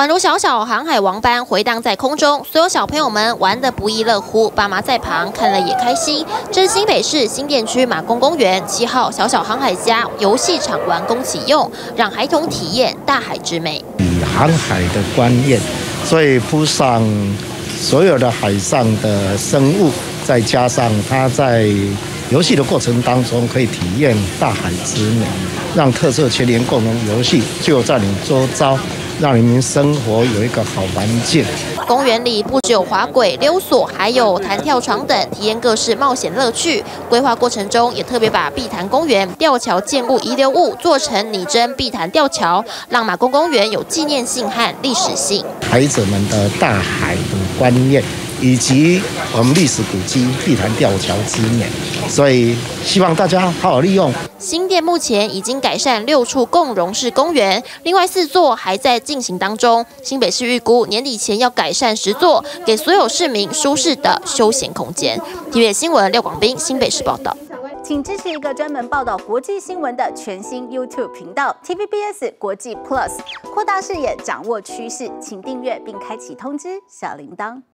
宛如小小航海王般回荡在空中，所有小朋友们玩得不亦乐乎，爸妈在旁看了也开心。这是新北市新店区马公公园七号小小航海家游戏场完工启用，让孩童体验大海之美。以航海的观念，所以铺上所有的海上的生物，再加上它在游戏的过程当中可以体验大海之美，让特色全联共同游戏就在你周遭。让人民生活有一个好环境。公园里不只有滑轨、溜索，还有弹跳床等，体验各式冒险乐趣。规划过程中也特别把碧潭公园吊桥建物遗留物做成拟真碧潭吊桥，让马公公园有纪念性和历史性。孩子们的大海的观念。以及我们历史古迹碧潭吊桥之美，所以希望大家好好利用。新店目前已经改善六处共融式公园，另外四座还在进行当中。新北市预估年底前要改善十座，给所有市民舒适的休闲空间。TVB 新闻廖广斌新北市报道。请支持一个专门报道国际新闻的全新 YouTube 频道 TVBS 国际 Plus，扩大视野，掌握趋势，请订阅并开启通知小铃铛。